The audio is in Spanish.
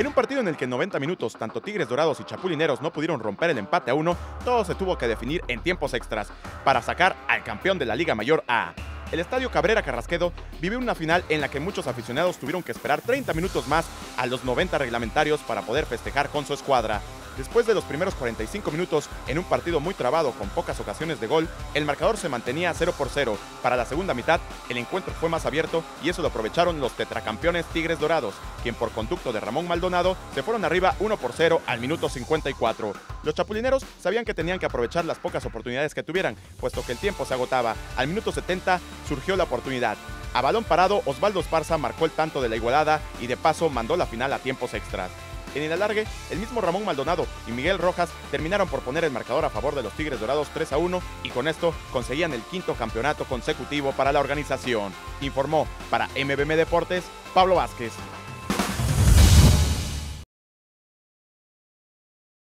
En un partido en el que en 90 minutos tanto Tigres Dorados y Chapulineros no pudieron romper el empate a uno, todo se tuvo que definir en tiempos extras para sacar al campeón de la Liga Mayor A. El Estadio Cabrera Carrasquedo vivió una final en la que muchos aficionados tuvieron que esperar 30 minutos más a los 90 reglamentarios para poder festejar con su escuadra. Después de los primeros 45 minutos, en un partido muy trabado con pocas ocasiones de gol, el marcador se mantenía 0 por 0. Para la segunda mitad, el encuentro fue más abierto y eso lo aprovecharon los tetracampeones Tigres Dorados, quien por conducto de Ramón Maldonado se fueron arriba 1 por 0 al minuto 54. Los chapulineros sabían que tenían que aprovechar las pocas oportunidades que tuvieran, puesto que el tiempo se agotaba. Al minuto 70 surgió la oportunidad. A balón parado, Osvaldo Esparza marcó el tanto de la igualada y de paso mandó la final a tiempos extras. En el alargue, el mismo Ramón Maldonado y Miguel Rojas terminaron por poner el marcador a favor de los Tigres Dorados 3 a 1 y con esto conseguían el quinto campeonato consecutivo para la organización. Informó para MBM Deportes Pablo Vázquez.